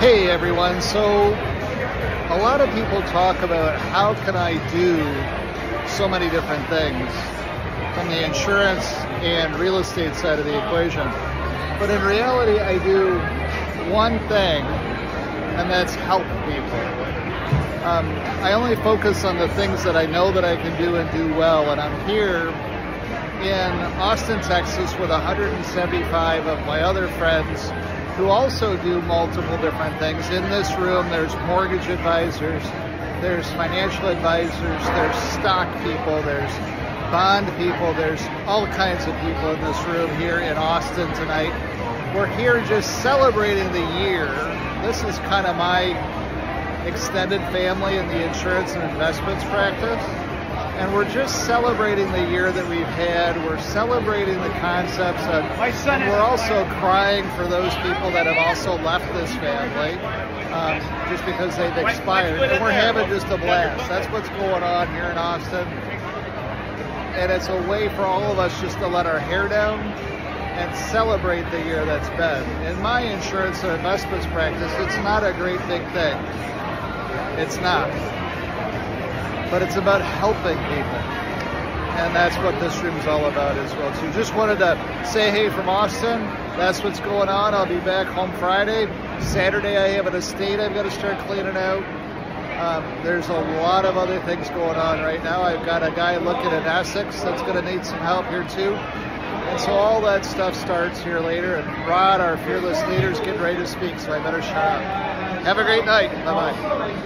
Hey everyone, so a lot of people talk about how can I do so many different things from the insurance and real estate side of the equation. But in reality, I do one thing, and that's help people. Um, I only focus on the things that I know that I can do and do well, and I'm here in Austin, Texas with 175 of my other friends who also do multiple different things. In this room, there's mortgage advisors, there's financial advisors, there's stock people, there's bond people, there's all kinds of people in this room here in Austin tonight. We're here just celebrating the year. This is kind of my extended family in the insurance and investments practice and we're just celebrating the year that we've had. We're celebrating the concepts, of, and we're also crying for those people that have also left this family um, just because they've expired. And we're having just a blast. That's what's going on here in Austin. And it's a way for all of us just to let our hair down and celebrate the year that's been. In my insurance and investments practice, it's not a great big thing. It's not but it's about helping people. And that's what this room is all about as well. So just wanted to say hey from Austin. That's what's going on. I'll be back home Friday. Saturday I have an estate I've got to start cleaning out. Um, there's a lot of other things going on right now. I've got a guy looking at Essex that's going to need some help here too. And so all that stuff starts here later. And Rod, our fearless leader, is getting ready to speak, so I better shut up. Have a great night. Bye bye.